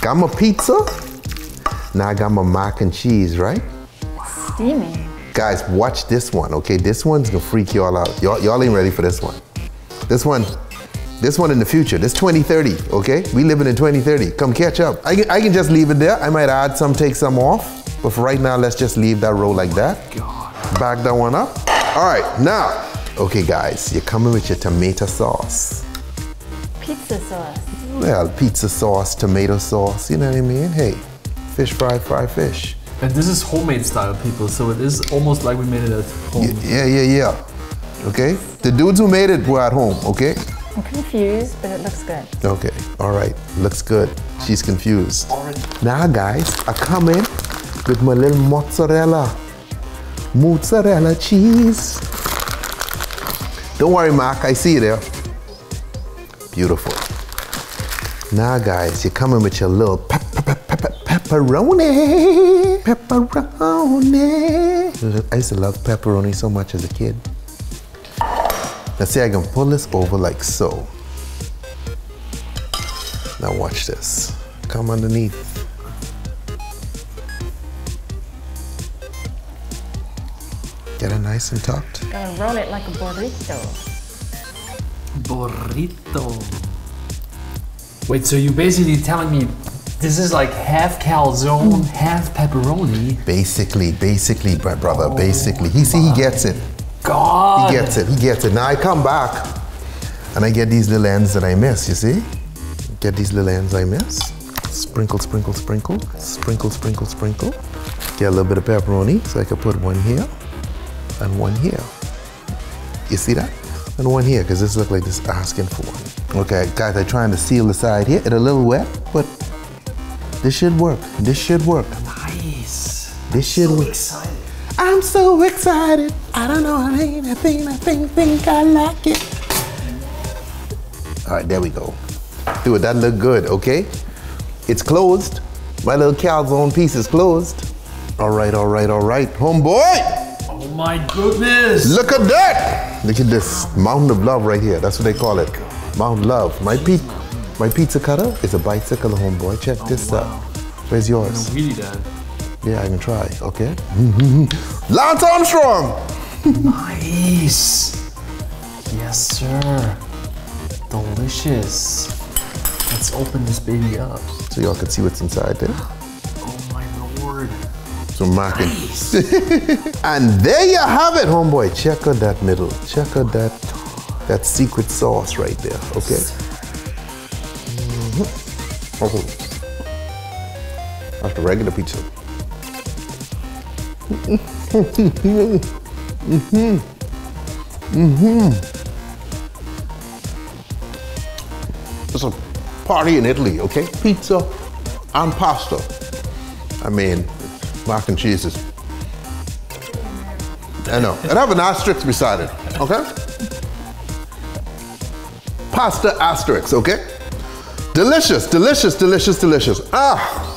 Got my pizza. Now I got my mac and cheese, right? Steamy. Guys, watch this one, okay? This one's gonna freak y'all out. Y'all, y'all ain't ready for this one. This one, this one in the future, this 2030, okay? We living in 2030. Come catch up. I can, I can just leave it there. I might add some, take some off. But for right now, let's just leave that roll like that. God. Back that one up. All right, now, okay guys, you're coming with your tomato sauce. Pizza sauce. Well, pizza sauce, tomato sauce, you know what I mean? Hey, fish fry, fry fish. And this is homemade style, people. So it is almost like we made it at home. Yeah, yeah, yeah. Okay? The dudes who made it were at home, okay? I'm confused, but it looks good. Okay, all right, looks good. She's confused. Already. Now, guys, I come in with my little mozzarella, mozzarella cheese. Don't worry, Mark, I see you there. Beautiful. Now, guys, you're coming with your little pep- pep- pep- pep- pepperoni, pepperoni. I used to love pepperoni so much as a kid. Let's see, I can pull this over like so. Now watch this. Come underneath. Get it nice and tucked. Gonna roll it like a burrito. Burrito. Wait, so you're basically telling me this is like half calzone, hmm. half pepperoni? Basically, basically, my brother, oh basically. He see, he gets it. God. He gets it. He gets it. Now I come back and I get these little ends that I miss, you see? Get these little ends I miss. Sprinkle, sprinkle, sprinkle. Sprinkle, sprinkle, sprinkle. Get a little bit of pepperoni so I can put one here and one here. You see that? And one here, because this look like this asking for one. Okay, guys, I'm trying to seal the side here. It's a little wet, but this should work. This should work. Nice. This should So work. excited. I'm so excited. I don't know. I think, I think, I think, think I like it. All right, there we go. Dude, that look good, okay? It's closed. My little calzone piece is closed. All right, all right, all right. Homeboy, Oh my goodness. look at that. Look at this mountain of love right here. That's what they call it. Mountain love. My, pe- my pizza cutter is a bicycle, homeboy. Check this out. Where's yours? Really, Dad. Yeah, I can try, okay? Lance Armstrong! Nice. Yes, sir. Delicious. Let's open this baby up. So y'all can see what's inside there. Oh my lord. Some. And there you have it, homeboy. Check out that middle. Check out that that secret sauce right there. Okay. Mhm. Oh. That's the regular pizza. mhm mhm It's a party in Italy, okay? Pizza and pasta. I mean, mac and cheese is. I know. And I have an asterisk beside it, okay? Pasta asterisk, okay? Delicious, delicious, delicious, delicious. Ah,